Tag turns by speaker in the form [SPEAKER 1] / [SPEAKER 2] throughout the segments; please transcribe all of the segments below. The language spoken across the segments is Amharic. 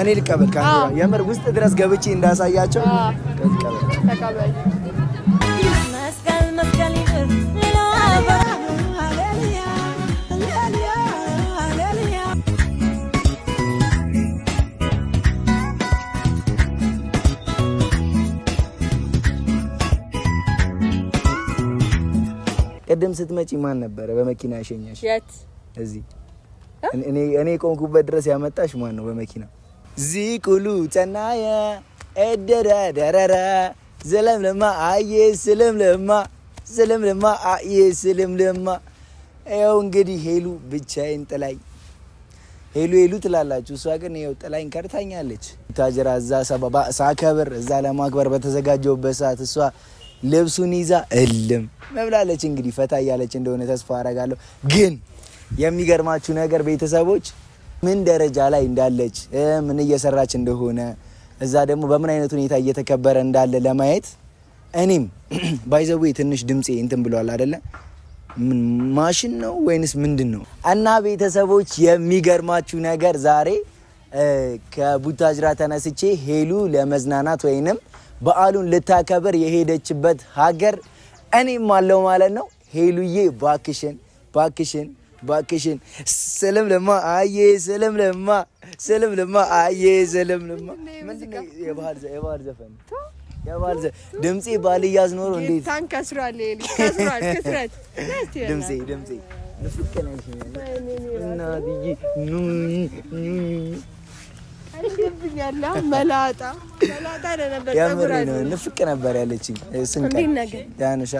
[SPEAKER 1] እኔ ልቀበል ካሜራ የምር ውስጥ ድረስ ገብቼ እንዳሳያቸው
[SPEAKER 2] ተቀበል።
[SPEAKER 3] መስቀል መስቀል ይቅር ሌላ
[SPEAKER 1] ቅድም ስትመጪ ማን ነበረ በመኪና ያሸኛሽ?
[SPEAKER 2] የት
[SPEAKER 1] እዚህ እኔ እኔ የቆምኩበት ድረስ ያመጣሽ ማን ነው በመኪና? ዚቁሉ ጨናየ ኤደረ ደረረ ዘለምለማ አየ ስለምለማ ስለምለማ አየ ስለምለማ ያው እንግዲህ ሄሉ ብቻዬን ጥላኝ ሄሉ ሄሉ ትላላችሁ። እሷ ግን ይኸው ጥላኝ ከርታኛለች። ታጀራ እዛ ሳከብር እዛ ለማክበር በተዘጋጀውበት ሰዓት እሷ ልብሱን ይዛ እልም መብላለች። እንግዲህ ፈታ እያለች እንደሆነ ተስፋ አረጋለሁ። ግን የሚገርማችሁ ነገር ቤተሰቦች ምን ደረጃ ላይ እንዳለች ምን እየሰራች እንደሆነ እዛ ደግሞ በምን አይነት ሁኔታ እየተከበረ እንዳለ ለማየት እኔም ባይዘዌ ትንሽ ድምፄ እንትን ብሏል አደለ ማሽን ነው ወይንስ ምንድን ነው? እና ቤተሰቦች የሚገርማችሁ ነገር ዛሬ ከቡታጅራ ተነስቼ ሄሉ ለመዝናናት ወይንም በዓሉን ልታከብር የሄደችበት ሀገር እኔም አለው ማለት ነው። ሄሉዬ ባክሽን ባክሽን ባክሽን ስልም ለማ አዬ ስልም ለማ ስልም ለማ አዬ ስልም ለማ ምንድን ነው የባህል ዘፈን? የባህል ዘ- ድምፄ ባልያዝ ኖሮ እንዴት?
[SPEAKER 2] ጌታን ከስሯል። ከስሯል። ክስረት።
[SPEAKER 1] ንፍቅ ነሽ እናትዬ ኑኝ ኑኝ
[SPEAKER 2] መላጣ መላጣ ነበር
[SPEAKER 1] ንፍቅ ነበር ያለችኝ። ስንቀ? ያንሻ?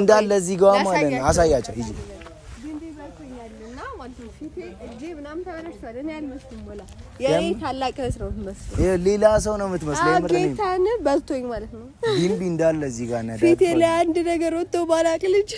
[SPEAKER 1] እንዳለ እዚህ ጋር ማለት ነው። አሳያቸው ሂጂ
[SPEAKER 2] ቢንቢ በልቶኛልና ማለት ነው ፊቴ እጄ ምናምን ተበላሽቷል። እኔ አልመስልም ወላ። የኔ ታላቅ እህት ነው የምትመስለው።
[SPEAKER 1] ይኸው ሌላ ሰው ነው የምትመስለው።
[SPEAKER 2] ጌታን በልቶኝ ማለት ነው።
[SPEAKER 1] ቢንቢ እንዳለ እዚህ ጋር ነው
[SPEAKER 2] ፊቴ ላይ አንድ ነገር ወጥቶ ባላቅ ልጅ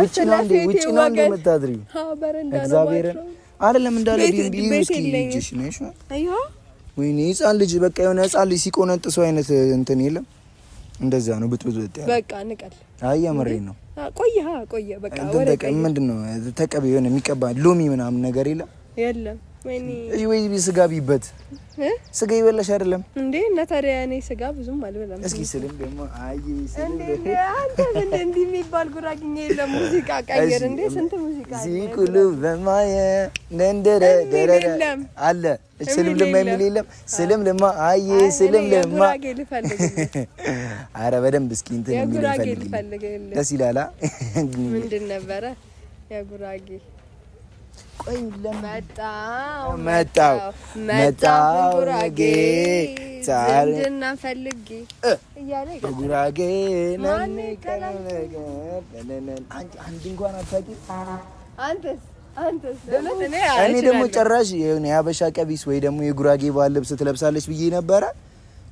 [SPEAKER 1] ውጭ ነው እንዴ ውጭ ነው እንዴ የምታድሪው
[SPEAKER 2] አዎ፣ በረንዳ ነው
[SPEAKER 1] እግዚአብሔርን። አይደለም እንዳለ እስኪ
[SPEAKER 2] የለኝም።
[SPEAKER 1] ልጅሽ ነሽ? ወይኔ ህፃን ልጅ በቃ የሆነ ህፃን ልጅ ሲቆነጥሰው አይነት እንትን የለም እንደዛ ነው። ብጥብጥ ያለ
[SPEAKER 2] በቃ ንቀል።
[SPEAKER 1] አይ የምሬን ነው።
[SPEAKER 2] ቆየ ቆየ በቃ ወደ
[SPEAKER 1] ምንድን ነው ተቀቢ የሆነ የሚቀባ ሎሚ ምናምን ነገር የለም?
[SPEAKER 2] የለም ወይኔ
[SPEAKER 1] ስጋ ቢበት? ስጋ ይበላሽ አይደለም
[SPEAKER 2] እንዴ እና ታዲያ እኔ ስጋ ብዙም አልበላም።
[SPEAKER 1] እስኪ ስልም ደግሞ አይ ስልም
[SPEAKER 2] አንተ እንዲህ የሚባል ጉራግኛ የለም። ሙዚቃ ቀይር እንዴ! ስንት ሙዚቃ?
[SPEAKER 1] ሲቁሉ በማየ ነንደረ ደረረ
[SPEAKER 2] የለም።
[SPEAKER 1] አለ ስልም ልማ የሚል የለም ስልም ልማ
[SPEAKER 2] አይ፣
[SPEAKER 1] ስልም ልማ አረ በደንብ እስኪ እንትን የሚል
[SPEAKER 2] ልፈልግልህ።
[SPEAKER 1] ደስ ይላላ
[SPEAKER 2] ምንድን ነበረ የጉራጌ
[SPEAKER 1] ቆይ
[SPEAKER 2] መጣው
[SPEAKER 1] መጣው መጣው
[SPEAKER 2] ጉራጌ
[SPEAKER 1] ዛሬ
[SPEAKER 2] ዝምድና ፈልጌ እያለ
[SPEAKER 1] በጉራጌ አንድ እንኳን አታውቂም?
[SPEAKER 2] አንተስ? እኔ
[SPEAKER 1] ደግሞ ጭራሽ የሆነ የሀበሻ ቀሚስ ወይ ደግሞ የጉራጌ ባህል ልብስ ትለብሳለች ብዬ ነበረ።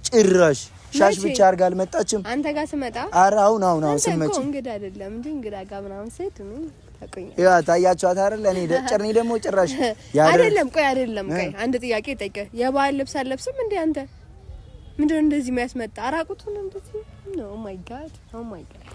[SPEAKER 1] ጭራሽ ሻሽ? ብቻ አድርጋ አልመጣችም።
[SPEAKER 2] አንተ ጋር ስመጣ?
[SPEAKER 1] ኧረ አሁን አሁን አሁን ስመጪ
[SPEAKER 2] እንግዳ አይደለም እንጂ እንግዳ ጋር ምናምን ሴት ነው ታቆኛል።
[SPEAKER 1] ያ ታያችኋት አይደል? እኔ ጭርኔ ደግሞ ጭራሽ
[SPEAKER 2] አይደለም ቆይ አይደለም ቆይ አንድ ጥያቄ ጠይቀህ። የባህል ልብስ አለብስም እንዴ አንተ? ምንድነው እንደዚህ የሚያስመጣ? አራቁቱን እንደዚህ? oh my God oh my God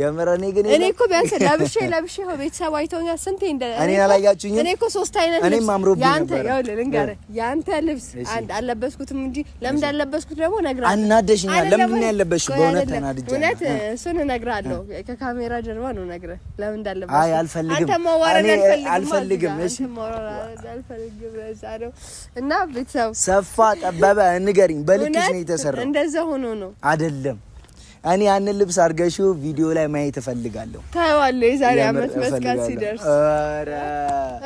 [SPEAKER 1] የምር እኔ ግን
[SPEAKER 2] እኔ እኮ ቢያንስ ለብሼ ለብሼ ሆ ቤተሰብ አይተውኛል ስንቴ እንደ እኮ-
[SPEAKER 1] አላያችሁኝም?
[SPEAKER 2] እኔ እኮ ሶስት አይነት
[SPEAKER 1] እኔም
[SPEAKER 2] ልብስ
[SPEAKER 1] አምሮብኝ
[SPEAKER 2] ያንተ ይኸውልህ ልንገርህ ያንተ ልብስ አንድ አልለበስኩትም እንጂ ለምን እንዳለበስኩት ደግሞ እነግርሃለሁ
[SPEAKER 1] አናደሽኛል።? ያለበስሽው?
[SPEAKER 2] ቆይ
[SPEAKER 1] በእውነት ተናድጃለሁ።
[SPEAKER 2] እውነት እሱን እነግርሃለሁ ከካሜራ ጀርባ ነው እነግርህ ለምን እንዳለበስኩት
[SPEAKER 1] አይ አልፈልግም።
[SPEAKER 2] አንተ ማዋረድ
[SPEAKER 1] እኔ
[SPEAKER 2] አልፈልግም
[SPEAKER 1] እሺ
[SPEAKER 2] አልፈልግም እዛ ነው እና ቤተሰብ
[SPEAKER 1] ሰፋ ጠበበ ንገሪኝ። በልክሽ ነው የተሰራው
[SPEAKER 2] እንደዛ ሆኖ ነው
[SPEAKER 1] አይደለም? እኔ ያንን ልብስ አድርገሽው ቪዲዮ ላይ ማየት እፈልጋለሁ።
[SPEAKER 2] ታየዋለህ የዛሬ አመት መስቀል ሲደርስ
[SPEAKER 1] ኧረ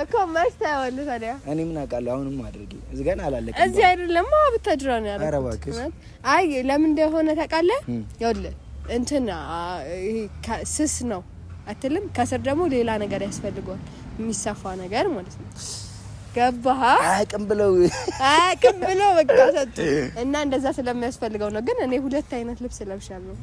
[SPEAKER 2] እኮ መች ታየዋለህ ታዲያ
[SPEAKER 1] እኔ ምን አውቃለሁ? አሁንም አድርጌ እዚህ ገና አላለቀም።
[SPEAKER 2] እዚህ አይደለም ብታጅራ ነው ያደረኩት።
[SPEAKER 1] ኧረ እባክሽ።?
[SPEAKER 2] አይ ለምን እንደሆነ ታውቃለህ? ይኸውልህ እንትን ይሄ ስስ ነው አትልም። ከስር ደግሞ ሌላ ነገር ያስፈልገዋል የሚሰፋ ነገር ማለት ነው። ገባህ?
[SPEAKER 1] አያውቅም ብለው
[SPEAKER 2] አያውቅም ብሎ በቃ ሰጡ እና እንደዛ ስለሚያስፈልገው ነው። ግን እኔ ሁለት አይነት ልብስ ለብሻለሁ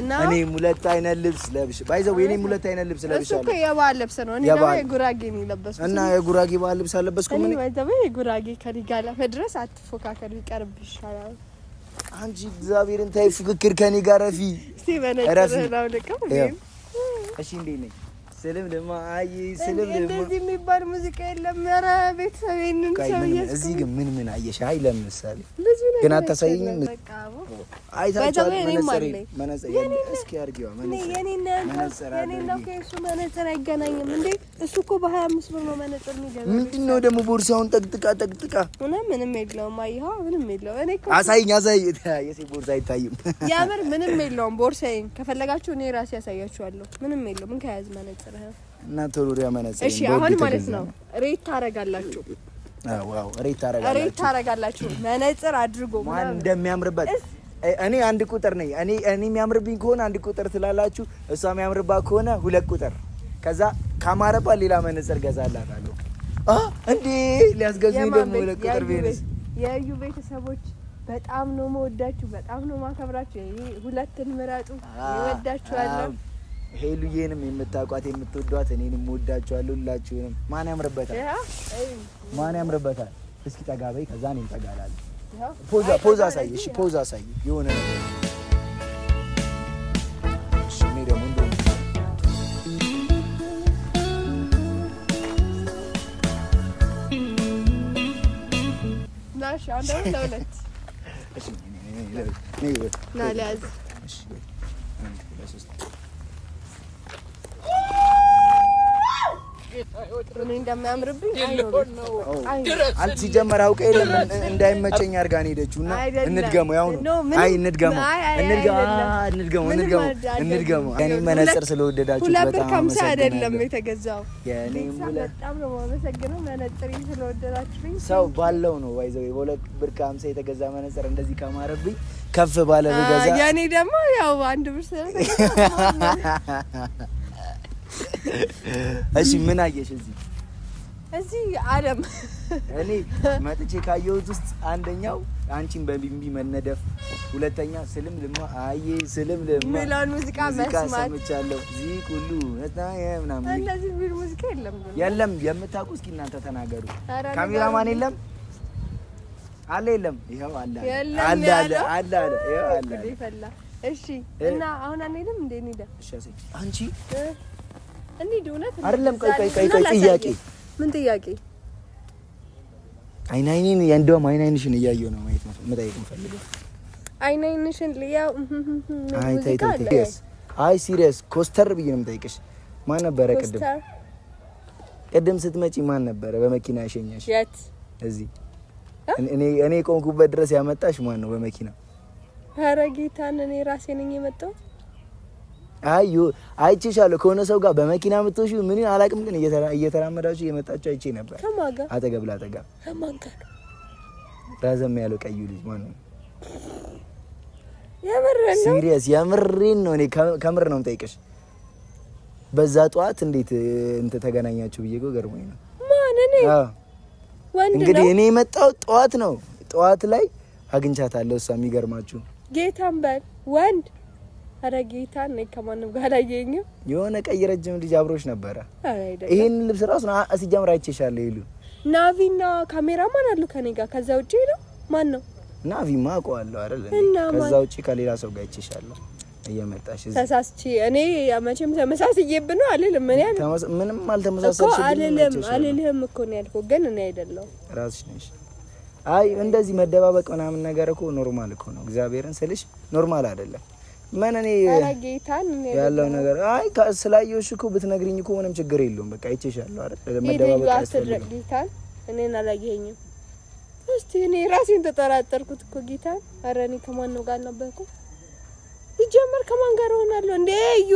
[SPEAKER 2] እና
[SPEAKER 1] እኔም ሁለት አይነት ልብስ ለብሽ ባይዘው እኔም ሁለት አይነት ልብስ
[SPEAKER 2] እሱ እኮ
[SPEAKER 1] ለብሻለሁ
[SPEAKER 2] የባህል ልብስ ነው። እኔ ደግሞ የጉራጌ ነው የለበስኩት።
[SPEAKER 1] እና የጉራጌ ባህል ልብስ አለበስኩም
[SPEAKER 2] እኔ
[SPEAKER 1] እኔ
[SPEAKER 2] ባይዘው የጉራጌ ከሊጋ ለመድረስ አትፎካከር፣ ይቀርብ ይሻላል።
[SPEAKER 1] አንቺ እግዚአብሔርን ታይ ፉክክር ከኔ ጋር ረፊ ያው። እሺ እንዴት ነኝ ስልም ልማ አይ ስልም ልማ
[SPEAKER 2] እንደዚህ የሚባል ሙዚቃ የለም። ኧረ ቤተሰብ ይህንን
[SPEAKER 1] ቆይ
[SPEAKER 2] ሰው
[SPEAKER 1] ምን-
[SPEAKER 2] እያስቆ-
[SPEAKER 1] እዚህ ግን ምን ምን አየሽ? አይ ለምሳሌ ግን አታሳይኝም? መነጽር
[SPEAKER 2] የኔና ከእሱ መነጽር አይገናኝም እንዴ? እሱ እኮ በሀያ አምስት ብር ነው መነጽር የሚገዛ
[SPEAKER 1] ምንድን ነው ደግሞ ቦርሳውን ጠቅጥቃ ጠቅጥቃ
[SPEAKER 2] ሆነ ምንም የለውም። አይሃ ምንም የለውም። እኔ እኮ
[SPEAKER 1] አሳይኝ አሳይ የሴት ቦርሳ አይታይም
[SPEAKER 2] የምር ምንም የለውም። ቦርሳዬን ከፈለጋችሁ እኔ ራሴ ያሳያችኋለሁ። ምንም የለውም። ምን ከያዝ መነጽር
[SPEAKER 1] እና ቶሎ ወዲያ መነጽር
[SPEAKER 2] እሺ፣ አሁን ማለት ነው rate ታረጋላችሁ፣
[SPEAKER 1] wow rate
[SPEAKER 2] rate
[SPEAKER 1] ታረጋላችሁ
[SPEAKER 2] መነጽር አድርጎ
[SPEAKER 1] ማን እንደሚያምርበት እኔ አንድ ቁጥር ነኝ። እኔ እኔ የሚያምርብኝ ከሆነ አንድ ቁጥር ትላላችሁ፣ እሷ የሚያምርባት ከሆነ ሁለት ቁጥር። ከዛ ካማረባት ሌላ መነጽር ገዛላታለሁ። እንዴ ሊያስገዙኝ
[SPEAKER 2] የማን
[SPEAKER 1] ደግሞ
[SPEAKER 2] ቤት?
[SPEAKER 1] ሁለት ቁጥር
[SPEAKER 2] የእዩ ቤተሰቦች በጣም ነው መወዳችሁ፣ በጣም ነው ማከብራችሁ። ሁለትን ምረጡ፣ ይወዳችኋለሁ።
[SPEAKER 1] ሄሉዬንም የምታውቋት የምትወዷት እኔንም ወዳችኋለሁ ሁላችሁንም። ማን ያምርበታል? ማን ያምርበታል? እስኪ ጠጋ በይ፣ ከዛ እኔም ጠጋ እላለሁ።
[SPEAKER 2] ከዛ
[SPEAKER 1] አሳይ፣ እሺ ፖዛ አሳይ፣ የሆነ ነገር
[SPEAKER 2] ና እሺ፣ አሁን ደግሞ ለሁለት
[SPEAKER 1] እኔ-
[SPEAKER 2] እንደሚያምርብኝ
[SPEAKER 1] ሲጀመር አውቀ የለም። እንዳይመቸኝ አድርጋ ነው ሄደችው እና እንድገመው ያው ነው። አይ እንድገመው እንድገመው እንድገመው እንድገመው የኔ መነጽር ስለወደዳችሁ
[SPEAKER 2] ሁለት ብር
[SPEAKER 1] በጣም
[SPEAKER 2] ከሀምሳ አይደለም የተገዛው።
[SPEAKER 1] የኔ
[SPEAKER 2] በጣም ነው የማመሰግነው። መነጽር ስለወደዳችሁኝ።
[SPEAKER 1] ሰው ባለው ነው ባይዘው በሁለት ብር ከሀምሳ የተገዛ መነጽር እንደዚህ ከማረብኝ ከፍ ባለ ብገዛ
[SPEAKER 2] የኔ ደግሞ ያው አንድ ብር ስለ
[SPEAKER 1] እሺ ምን አየሽ እዚህ
[SPEAKER 2] እዚህ አለም
[SPEAKER 1] እኔ መጥቼ ካየሁት ውስጥ አንደኛው አንቺን በቢምቢ መነደፍ፣ ሁለተኛ ስልም ልማ አዬ ስልም ልማ
[SPEAKER 2] ሚለውን ሙዚቃ
[SPEAKER 1] ሙዚቃ
[SPEAKER 2] መስማት
[SPEAKER 1] ሰምቻለሁ። እዚህ ሁሉ ምናምን
[SPEAKER 2] እነዚህ ሚል ሙዚቃ የለም
[SPEAKER 1] የለም። የምታውቁ እስኪ እናንተ ተናገሩ። ካሜራማን የለም አለ የለም። ይኸው አለ አለ አለ አለ? አለ ይኸው አለ
[SPEAKER 2] እሺ እና አሁን አንሄድም እንዴ? እንሂዳ
[SPEAKER 1] እሺ አንቺ
[SPEAKER 2] እውነት
[SPEAKER 1] አይደለም። ቆይ ቆይ ቆይ ቆይ ጥያቄ
[SPEAKER 2] ምን ጥያቄ?
[SPEAKER 1] አይን አይኔን እንደውም አይን አይንሽን እያየሁ ነው ማየት ነው የምጠይቅ የምፈልገው።
[SPEAKER 2] አይን አይንሽን ልያው
[SPEAKER 1] አይ ተይ
[SPEAKER 2] ሙዚቃ
[SPEAKER 1] ተይ
[SPEAKER 2] አለ።
[SPEAKER 1] ተይ። አይ serious ኮስተር ብዬ ነው የምጠይቅሽ። ማን ነበረ ቅድም ቅድም ስትመጪ ማን ነበረ በመኪና ያሸኛሽ?
[SPEAKER 2] የት?
[SPEAKER 1] እዚህ እኔ እኔ ቆምኩበት ድረስ ያመጣሽ ማን ነው በመኪና?
[SPEAKER 2] ኧረ ጌታን እኔ ራሴ ነኝ የመጣሁት።
[SPEAKER 1] አይ አይቼሻለሁ ከሆነ ሰው ጋር በመኪና የምትወሺው ምን አላውቅም፣ ግን እየተራ- እየተራመዳችሁ እየመጣችሁ አይቼ ነበር።? አጠገብ ላጠገብ? ረዘም ያለው ቀዩ ልጅ ማን ነው? serious የምሬን ነው። እኔ ከምር ነው የምጠይቅሽ። በዛ ጠዋት እንዴት እንትን ተገናኛችሁ ብዬ እኮ ገርሞኝ ነው።
[SPEAKER 2] ማን? እኔ
[SPEAKER 1] እንግዲህ? እኔ የመጣው ጠዋት ነው። ጠዋት ላይ አግኝቻታለሁ። እሷ የሚገርማችሁ
[SPEAKER 2] ጌታን በል ወንድ። ኧረ ጌታን እኔ ከማንም ጋር አላየኝም።
[SPEAKER 1] የሆነ ቀይ ረጅም ልጅ አብሮሽ ነበረ። ይሄን ልብስ ራሱ ሲጀምር አይቼሻለሁ ይሉ
[SPEAKER 2] ናቪና ካሜራማን አሉ ከኔ ጋር። ከዛ ውጪ ነው ማን ነው?
[SPEAKER 1] ናቪማ አውቀዋለሁ አይደል? ከዛ ውጪ ከሌላ ሰው ጋር አይቼሻለሁ እየመጣሽ
[SPEAKER 2] ተሳስቼ እኔ መቼም ተመሳስዬብ ነው አልልም። እኔ አል-
[SPEAKER 1] ተመስ- ምንም
[SPEAKER 2] እኮ
[SPEAKER 1] አልተመሳሰልሽብኝም።
[SPEAKER 2] አልልም አልልህም እኮ ነው ያልኩህ፣ ግን እኔ አይደለሁም።
[SPEAKER 1] ራስሽ ነሽ። አይ እንደዚህ መደባበቅ ምናምን ነገር እኮ normal እኮ ነው። እግዚአብሔርን ስልሽ normal አይደለም። ምን እኔ ያለው ነገር አይ ስላየሁሽ እኮ ብትነግሪኝ እኮ ምንም ችግር የለውም። በቃ አይቼሻለሁ አይደል? መደባበቅ አያስፈልግም።
[SPEAKER 2] ጌታን። እኔን አላየኸኝም። እስቲ እኔ ራሴን ተጠራጠርኩት እኮ ጌታን። ኧረ እኔ ከማን ነው ጋር አልነበርኩም። ይጀመር ከማን ጋር እሆናለሁ እንዴ? እዩ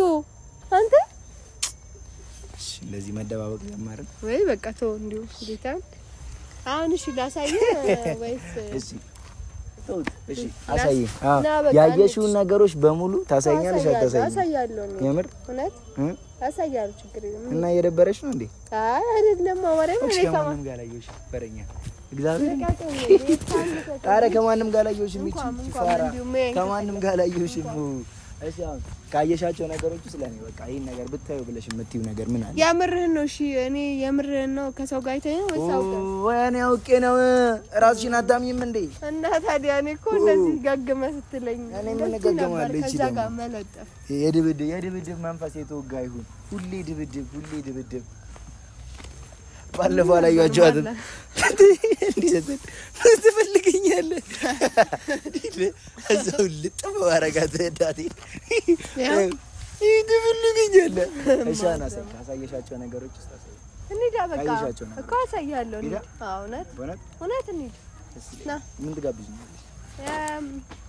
[SPEAKER 2] አንተ
[SPEAKER 1] እንደዚህ መደባበቅ ጀመርን።
[SPEAKER 2] ወይ በቃ ተው እንዲሁ ጌታን። አሁን እሺ ላሳየህ ወይስ
[SPEAKER 1] እሺ
[SPEAKER 2] በቃ
[SPEAKER 1] ያየሽውን ነገሮች በሙሉ ታሳይኛለሽ?
[SPEAKER 2] አሳያለሁ እኔ
[SPEAKER 1] የምር
[SPEAKER 2] እውነት
[SPEAKER 1] እ?
[SPEAKER 2] አሳያለሁ። ችግር የለም።
[SPEAKER 1] እና እየደበረሽ ነው እንዴ?
[SPEAKER 2] አይ አይደለም አማርኛ
[SPEAKER 1] እሺ
[SPEAKER 2] እኔ ከማ
[SPEAKER 1] ከማንም ጋር አላየሁሽ በረኛ እግዚአብሔር ኧረ ከማንም ጋር አላየሁሽም። ይቺ ከማንም ጋር አላየሁሽም። እሺ አሁን ካየሻቸው ነገሮች ውስጥ ለኔ በቃ ይሄን ነገር ብታዩ ብለሽ የምትዩ ነገር ምን አለ?
[SPEAKER 2] የምርህን ነው? እሺ እኔ የምርህን ነው ከሰው ጋር አይተኸኝ ነው ወይስ አውቀህ?
[SPEAKER 1] ወይኔ አውቄ ነው። ራስሽን አታምኝም እንዴ?
[SPEAKER 2] እና ታዲያ እኔ እኮ እንደዚህ ገግመ ስትለኝ
[SPEAKER 1] እኔ ምን እገግማለሁ? እቺ
[SPEAKER 2] ጋር መለጠፍ
[SPEAKER 1] የድብድብ የድብድብ መንፈስ የተወጋ ይሁን። ሁሌ ድብድብ፣ ሁሌ ድብድብ። ባለፈው አላየኋቸዋትም ምን ትፈልገኛለህ? እዛው ልጥፍ ባረጋት ዳቴ ትፈልገኛለህ? እሺ ካሳየሻቸው ነገሮች ውስጥ አሳይ።
[SPEAKER 2] እንሂዳ በቃ እኮ አሳያለሁ። እውነት እውነት እንሂድ።
[SPEAKER 1] ምን ትጋብዥኛለሽ?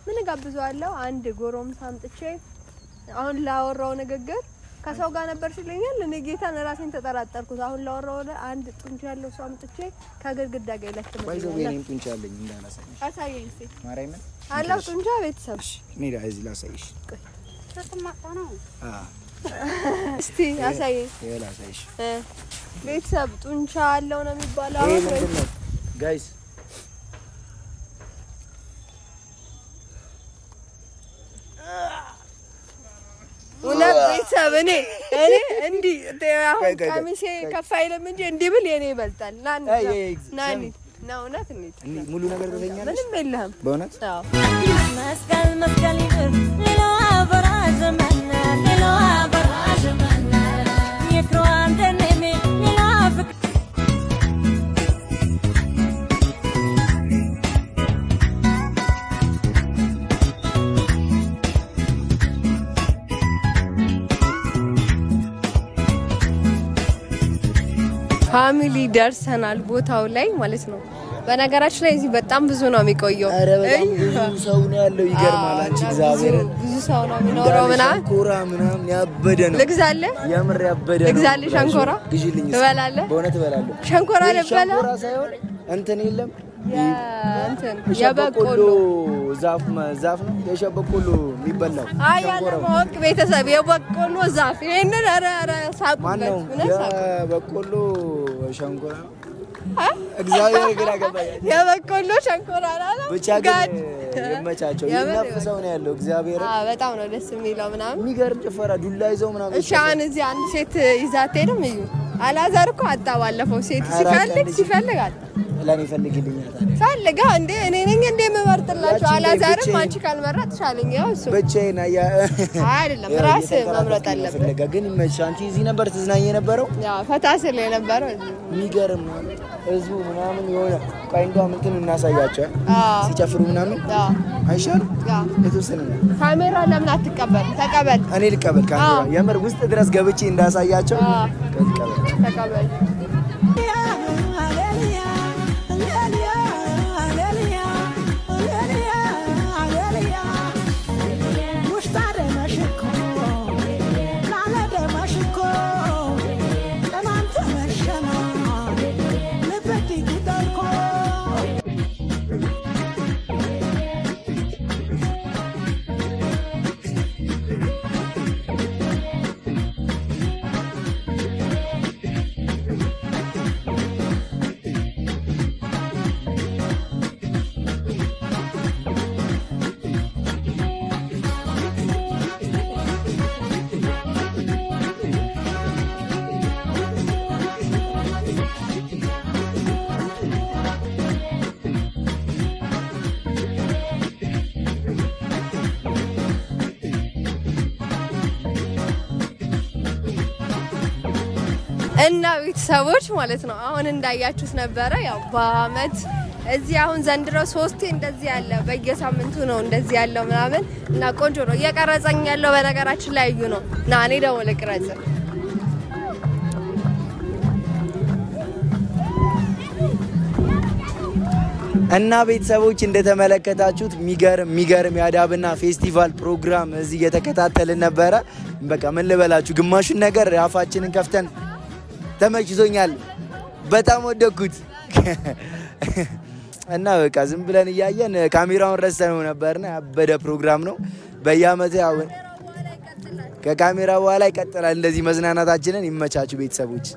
[SPEAKER 2] ምን እጋብዘዋለሁ? አንድ ጎረምሳ አምጥቼ አሁን ላወራው ንግግር ከሰው ጋር ነበር ሲለኛል። እኔ ጌታን ራሴን ተጠራጠርኩት። አሁን ላወራው ለ- አንድ ጡንቻ ያለው ሰው አምጥቼ ከግድግዳ ጋር ይለጥፍ
[SPEAKER 1] ባይዘው የኔም ጡንቻ አለኝ እንዳላሳይሽ
[SPEAKER 2] አሳየኝ እስኪ።
[SPEAKER 1] ማርያምን?
[SPEAKER 2] አለው ጡንቻ ቤተሰብ?
[SPEAKER 1] እኔ ዳ እዚህ ላሳይሽ አ
[SPEAKER 2] እስቲ አሳየኝ።
[SPEAKER 1] ይሄ ላሳይሽ
[SPEAKER 2] እ፣ ቤተሰብ ጡንቻ አለው ነው የሚባለው? አሁን
[SPEAKER 1] ነው? guys
[SPEAKER 2] እውነት ቤተሰብ እኔ እኔ እንዲህ አሁን ቀሚሴ ከፍ አይልም እንጂ እንዲህ ብል የኔ ይበልጣል። ና እንሂድ፣
[SPEAKER 1] አይ፣
[SPEAKER 2] ና፣
[SPEAKER 1] አይ፣ አይ፣
[SPEAKER 2] ና
[SPEAKER 1] ሰሚ።
[SPEAKER 2] እንሂድ፣ ና እውነት እንሂድ።
[SPEAKER 1] ሙሉ ነገር
[SPEAKER 2] ምንም የለህም።
[SPEAKER 1] በእውነት
[SPEAKER 2] አዎ
[SPEAKER 3] መስቀል መስቀል ይብር
[SPEAKER 2] family ደርሰናል ቦታው ላይ ማለት ነው። በነገራችን ላይ እዚህ በጣም ብዙ ነው የሚቆየው።
[SPEAKER 1] ኧረ በጣም ብዙ ሰው ነው ያለው። ይገርማል አንቺ እግዚአብሔርን።
[SPEAKER 2] ብዙ- ሰው ነው የሚኖረው ምናምን
[SPEAKER 1] ሸንኮራ ምናምን ያበደ ነው።
[SPEAKER 2] ልግዛለህ
[SPEAKER 1] የምር ያበደ ነው።
[SPEAKER 2] ልግዛልህ ሸንኮራ?
[SPEAKER 1] ግዢልኝ
[SPEAKER 2] ትበላለህ?
[SPEAKER 1] በእውነት እበላለሁ።
[SPEAKER 2] ሸንኮራ ልበላ?
[SPEAKER 1] ሳይሆን እንትን የለም። የበቆሎ ዛፍ ዛፍ ነው። የሸበቆሎ የሚበላው
[SPEAKER 2] አይ ያለማወቅ ቤተሰብ የበቆሎ ዛፍ። ይሄንን ኧረ ኧረ ሳቁበት።
[SPEAKER 1] ማነው?
[SPEAKER 2] እውነት ሳቁበት።
[SPEAKER 1] የበቆሎ ሸንኮራ እግዚአብሔር ግራ ገባኝ
[SPEAKER 2] የበቆሎ ሸንኮራ አላለም?
[SPEAKER 1] ብቻ ግን ይመቻቸው ይነፍሰው ነው ያለው እግዚአብሔር
[SPEAKER 2] አዎ፣ በጣም ነው ደስ የሚለው ምናምን።
[SPEAKER 1] የሚገርም ጭፈራ ዱላ ይዘው ምናምን
[SPEAKER 2] እሺ አሁን እዚህ አንድ ሴት ይዛ አትሄድም? እዩ አላዛር እኮ አጣ ባለፈው። ሴት ሲፈልግ ሲፈልግ አጣ
[SPEAKER 1] ለእኔ ፈልግልኛል ታዲያ
[SPEAKER 2] ፈልጋ እንዴ? እኔ ነኝ እንዴ የምመርጥላችሁ? አላዛርም አንቺ ካልመረጥሽ አለኝ። ያው እሱ
[SPEAKER 1] ብቻዬን አያ
[SPEAKER 2] አይ አይደለም ራስህ መምረጥ
[SPEAKER 1] ፍለጋ። ግን ይመችሽ አንቺ እዚህ ነበር ትዝናኝ የነበረው?
[SPEAKER 2] ያው ፈታ ስል የነበረው
[SPEAKER 1] የሚገርም ነው ህዝቡ ምናምን የሆነ እንትን እናሳያቸው።
[SPEAKER 2] አዎ
[SPEAKER 1] ሲጨፍሩ ምናምን?
[SPEAKER 2] ያው
[SPEAKER 1] የተወሰነ ነው።
[SPEAKER 2] ካሜራ ለምን አትቀበል? ተቀበል።
[SPEAKER 1] እኔ ልቀበል ካሜራ። የምር ውስጥ ድረስ ገብቼ እንዳሳያቸው?
[SPEAKER 2] ተቀበል። እና ቤተሰቦች ማለት ነው አሁን እንዳያችሁት ነበረ። ያው በአመት እዚህ አሁን ዘንድሮ ሶስቴ እንደዚህ ያለ በየሳምንቱ ነው እንደዚህ ያለው ምናምን እና ቆንጆ ነው። እየቀረጸኝ ያለው በነገራችን ላይ እዩ ነው እና እኔ ደግሞ ልቅረጽ።
[SPEAKER 1] እና ቤተሰቦች እንደተመለከታችሁት የሚገርም የሚገርም የአዳብና ፌስቲቫል ፕሮግራም እዚህ እየተከታተልን ነበረ። በቃ ምን ልበላችሁ፣ ግማሹን ነገር አፋችንን ከፍተን ተመችቶኛል። በጣም ወደኩት እና በቃ ዝም ብለን እያየን ካሜራውን ረስተነው ነበርና ያበደ ፕሮግራም ነው። በየአመቱ ያው ከካሜራ በኋላ ይቀጥላል እንደዚህ መዝናናታችንን። ይመቻችሁ ቤተሰቦች።